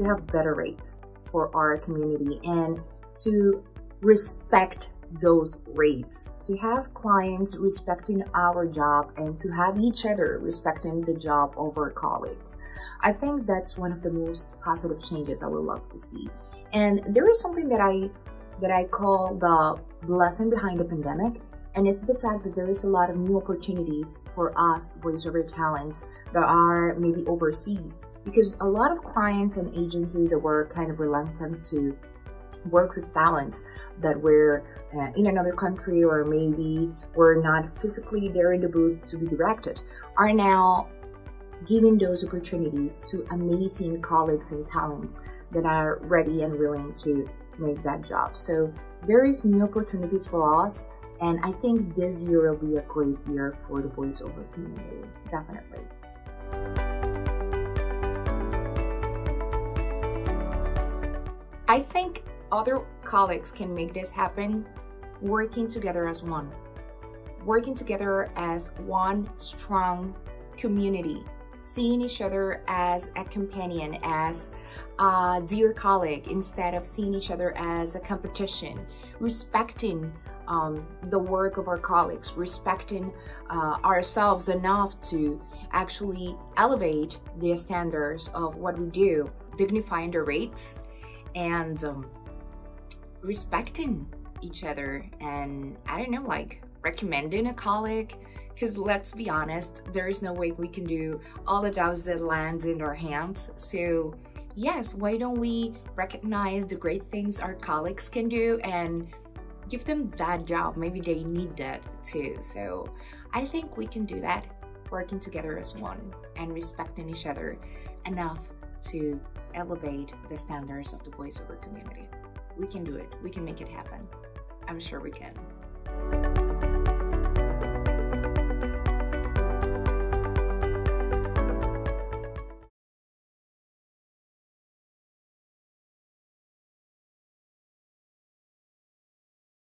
to have better rates for our community and to respect those rates, to have clients respecting our job and to have each other respecting the job of our colleagues. I think that's one of the most positive changes I would love to see. And there is something that I that I call the lesson behind the pandemic, and it's the fact that there is a lot of new opportunities for us voiceover talents that are maybe overseas because a lot of clients and agencies that were kind of reluctant to work with talents that were uh, in another country or maybe were not physically there in the booth to be directed are now giving those opportunities to amazing colleagues and talents that are ready and willing to make that job. So there is new opportunities for us and I think this year will be a great year for the voiceover community, definitely. I think other colleagues can make this happen working together as one. Working together as one strong community, seeing each other as a companion, as a dear colleague, instead of seeing each other as a competition, respecting um, the work of our colleagues, respecting uh, ourselves enough to actually elevate the standards of what we do, dignifying the rates, and um, respecting each other and I don't know, like recommending a colleague. Because let's be honest, there is no way we can do all the jobs that land in our hands. So, yes, why don't we recognize the great things our colleagues can do and give them that job? Maybe they need that too. So, I think we can do that working together as one and respecting each other enough to elevate the standards of the voiceover community we can do it. We can make it happen. I'm sure we can.